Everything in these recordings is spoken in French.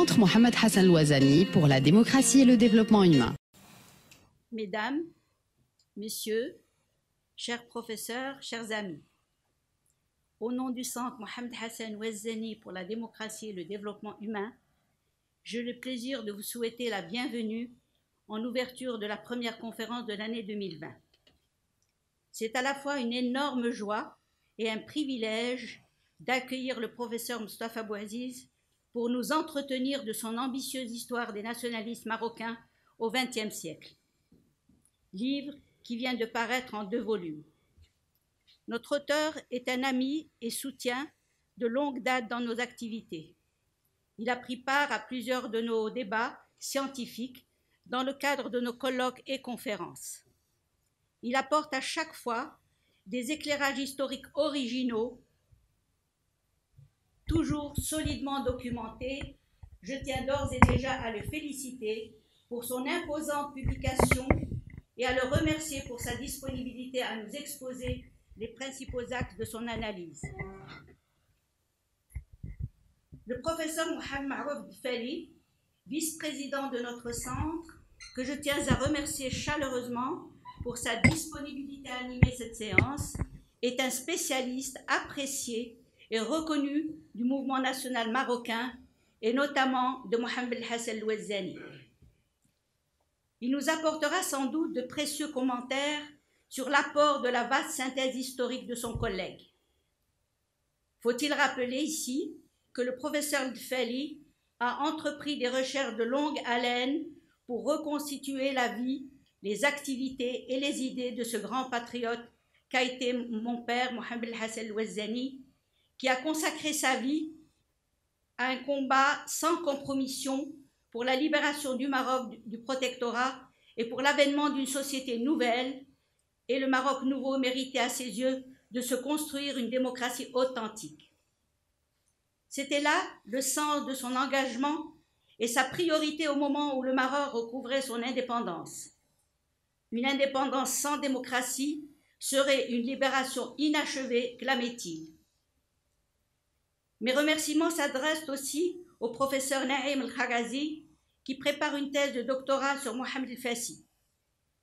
Centre Mohamed Hassan Louazani pour la démocratie et le développement humain. Mesdames, Messieurs, chers professeurs, chers amis, au nom du Centre Mohamed Hassan Louazani pour la démocratie et le développement humain, j'ai le plaisir de vous souhaiter la bienvenue en ouverture de la première conférence de l'année 2020. C'est à la fois une énorme joie et un privilège d'accueillir le professeur Mustafa Bouaziz pour nous entretenir de son ambitieuse histoire des nationalistes marocains au XXe siècle. Livre qui vient de paraître en deux volumes. Notre auteur est un ami et soutien de longue date dans nos activités. Il a pris part à plusieurs de nos débats scientifiques dans le cadre de nos colloques et conférences. Il apporte à chaque fois des éclairages historiques originaux toujours solidement documenté, je tiens d'ores et déjà à le féliciter pour son imposante publication et à le remercier pour sa disponibilité à nous exposer les principaux actes de son analyse. Le professeur Mohamed Marouf Feli, vice-président de notre centre, que je tiens à remercier chaleureusement pour sa disponibilité à animer cette séance, est un spécialiste apprécié et reconnu du mouvement national marocain et notamment de Mohamed Hassan Louazani. Il nous apportera sans doute de précieux commentaires sur l'apport de la vaste synthèse historique de son collègue. Faut-il rappeler ici que le professeur Dfeli a entrepris des recherches de longue haleine pour reconstituer la vie, les activités et les idées de ce grand patriote qu'a été mon père Mohamed Hassan Louazani qui a consacré sa vie à un combat sans compromission pour la libération du Maroc du protectorat et pour l'avènement d'une société nouvelle, et le Maroc nouveau méritait à ses yeux de se construire une démocratie authentique. C'était là le sens de son engagement et sa priorité au moment où le Maroc recouvrait son indépendance. Une indépendance sans démocratie serait une libération inachevée, clamait-il. Mes remerciements s'adressent aussi au professeur Naïm El-Khagazi, qui prépare une thèse de doctorat sur Mohamed El-Fassi.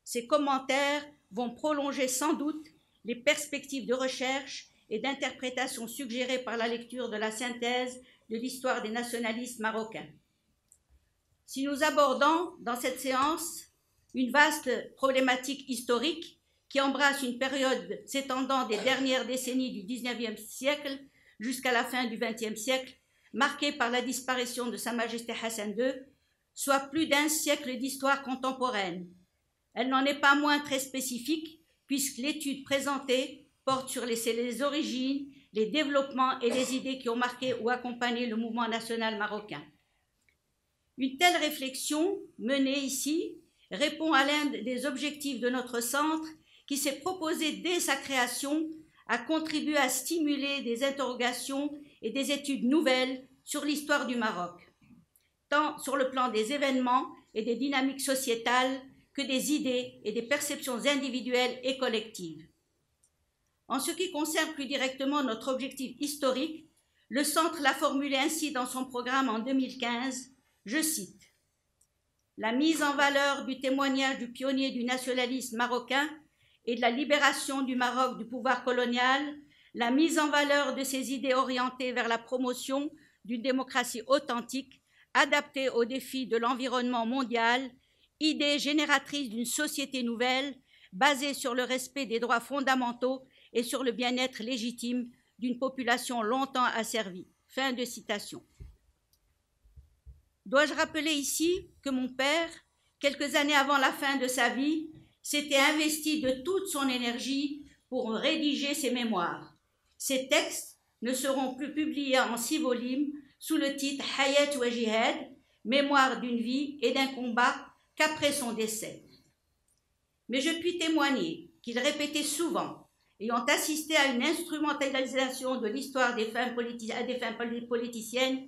Ses commentaires vont prolonger sans doute les perspectives de recherche et d'interprétation suggérées par la lecture de la synthèse de l'histoire des nationalistes marocains. Si nous abordons dans cette séance une vaste problématique historique qui embrasse une période s'étendant des dernières décennies du XIXe siècle jusqu'à la fin du XXe siècle, marquée par la disparition de Sa Majesté Hassan II, soit plus d'un siècle d'histoire contemporaine. Elle n'en est pas moins très spécifique, puisque l'étude présentée porte sur les, les origines, les développements et les idées qui ont marqué ou accompagné le mouvement national marocain. Une telle réflexion, menée ici, répond à l'un des objectifs de notre centre qui s'est proposé dès sa création a contribué à stimuler des interrogations et des études nouvelles sur l'histoire du Maroc, tant sur le plan des événements et des dynamiques sociétales que des idées et des perceptions individuelles et collectives. En ce qui concerne plus directement notre objectif historique, le Centre l'a formulé ainsi dans son programme en 2015, je cite, La mise en valeur du témoignage du pionnier du nationalisme marocain et de la libération du Maroc du pouvoir colonial, la mise en valeur de ses idées orientées vers la promotion d'une démocratie authentique, adaptée aux défis de l'environnement mondial, idée génératrice d'une société nouvelle, basée sur le respect des droits fondamentaux et sur le bien-être légitime d'une population longtemps asservie. Fin de citation. Dois-je rappeler ici que mon père, quelques années avant la fin de sa vie, s'était investi de toute son énergie pour rédiger ses mémoires. Ces textes ne seront plus publiés en six volumes sous le titre Hayat wa Jihad, Mémoire d'une vie et d'un combat qu'après son décès. Mais je puis témoigner qu'il répétait souvent, ayant assisté à une instrumentalisation de l'histoire des des fins politiciennes,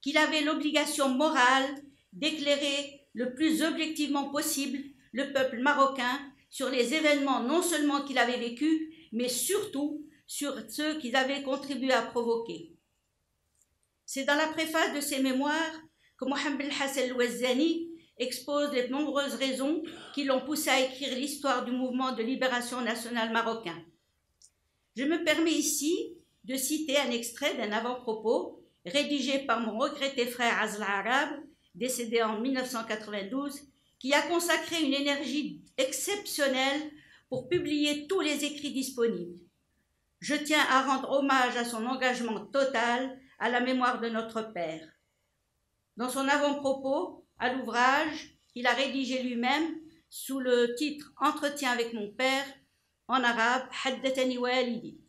qu'il avait l'obligation morale d'éclairer le plus objectivement possible le peuple marocain sur les événements non seulement qu'il avait vécus, mais surtout sur ceux qu'ils avaient contribué à provoquer. C'est dans la préface de ses mémoires que Mohamed Hassan Ouazzani expose les nombreuses raisons qui l'ont poussé à écrire l'histoire du mouvement de libération nationale marocain. Je me permets ici de citer un extrait d'un avant-propos rédigé par mon regretté frère Azla Arab, décédé en 1992, qui a consacré une énergie exceptionnelle pour publier tous les écrits disponibles. Je tiens à rendre hommage à son engagement total à la mémoire de notre Père. Dans son avant-propos à l'ouvrage qu'il a rédigé lui-même sous le titre Entretien avec mon Père, en arabe Haddatani Walidi,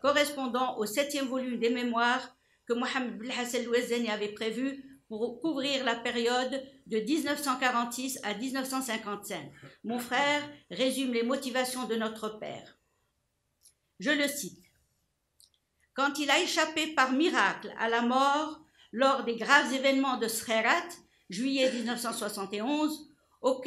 correspondant au septième volume des mémoires que Mohamed Hassan Ouazzani avait prévu pour couvrir la période de 1946 à 1955. Mon frère résume les motivations de notre père. Je le cite. Quand il a échappé par miracle à la mort lors des graves événements de Srerat, juillet 1971, au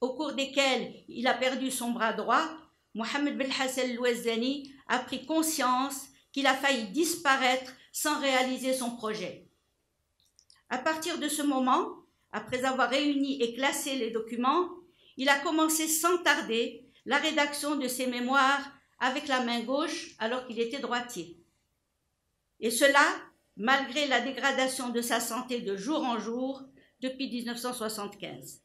cours desquels il a perdu son bras droit, Mohamed Belhassel Louezani a pris conscience qu'il a failli disparaître sans réaliser son projet. À partir de ce moment, après avoir réuni et classé les documents, il a commencé sans tarder la rédaction de ses mémoires avec la main gauche alors qu'il était droitier. Et cela malgré la dégradation de sa santé de jour en jour depuis 1975.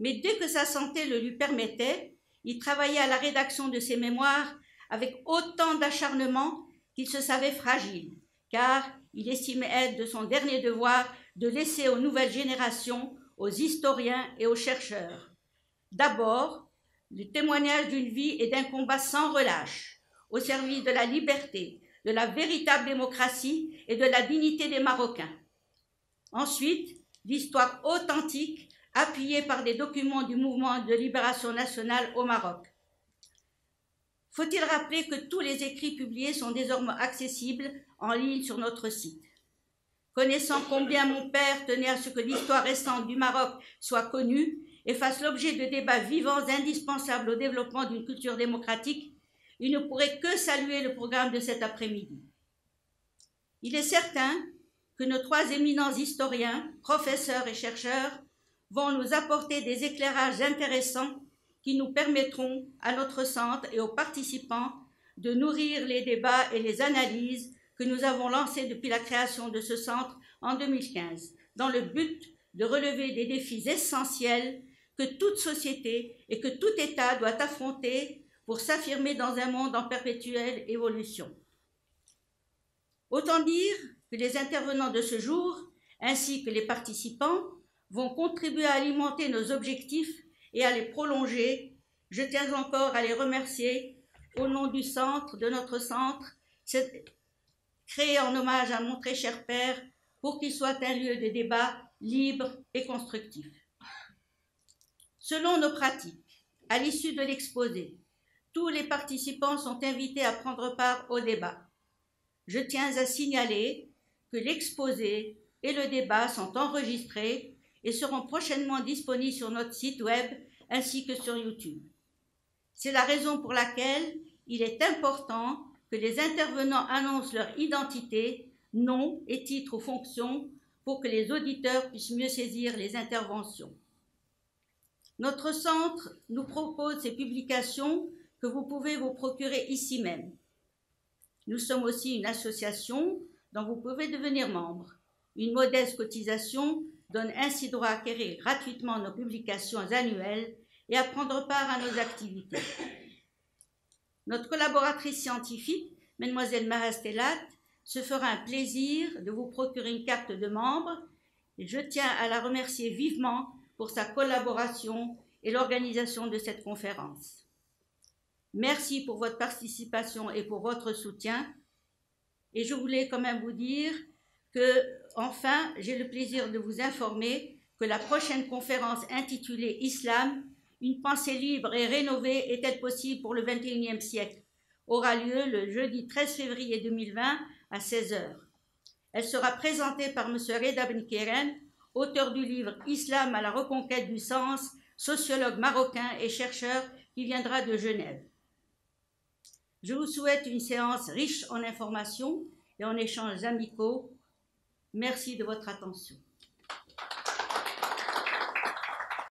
Mais dès que sa santé le lui permettait, il travaillait à la rédaction de ses mémoires avec autant d'acharnement qu'il se savait fragile, car il estimait être de son dernier devoir de laisser aux nouvelles générations, aux historiens et aux chercheurs. D'abord, le témoignage d'une vie et d'un combat sans relâche, au service de la liberté, de la véritable démocratie et de la dignité des Marocains. Ensuite, l'histoire authentique appuyée par des documents du mouvement de libération nationale au Maroc. Faut-il rappeler que tous les écrits publiés sont désormais accessibles en ligne sur notre site Connaissant combien mon père tenait à ce que l'histoire récente du Maroc soit connue et fasse l'objet de débats vivants indispensables au développement d'une culture démocratique, il ne pourrait que saluer le programme de cet après-midi. Il est certain que nos trois éminents historiens, professeurs et chercheurs vont nous apporter des éclairages intéressants qui nous permettront à notre centre et aux participants de nourrir les débats et les analyses que nous avons lancés depuis la création de ce centre en 2015, dans le but de relever des défis essentiels que toute société et que tout État doit affronter pour s'affirmer dans un monde en perpétuelle évolution. Autant dire que les intervenants de ce jour, ainsi que les participants, vont contribuer à alimenter nos objectifs et à les prolonger. Je tiens encore à les remercier au nom du centre, de notre centre, créé en hommage à mon très cher père, pour qu'il soit un lieu de débat libre et constructif. Selon nos pratiques, à l'issue de l'exposé, tous les participants sont invités à prendre part au débat. Je tiens à signaler que l'exposé et le débat sont enregistrés et seront prochainement disponibles sur notre site web ainsi que sur YouTube. C'est la raison pour laquelle il est important que les intervenants annoncent leur identité, nom et titre ou fonction pour que les auditeurs puissent mieux saisir les interventions. Notre centre nous propose ces publications que vous pouvez vous procurer ici même. Nous sommes aussi une association dont vous pouvez devenir membre. Une modeste cotisation donne ainsi droit à acquérir gratuitement nos publications annuelles et à prendre part à nos activités. Notre collaboratrice scientifique, Mademoiselle Marastelat, se fera un plaisir de vous procurer une carte de membre je tiens à la remercier vivement pour sa collaboration et l'organisation de cette conférence. Merci pour votre participation et pour votre soutien. Et je voulais quand même vous dire que, enfin, j'ai le plaisir de vous informer que la prochaine conférence intitulée Islam, une pensée libre et rénovée est-elle possible pour le 21e siècle? Aura lieu le jeudi 13 février 2020 à 16h. Elle sera présentée par M. Reda Benkeren, auteur du livre Islam à la reconquête du sens, sociologue marocain et chercheur qui viendra de Genève. Je vous souhaite une séance riche en informations et en échanges amicaux. Merci de votre attention.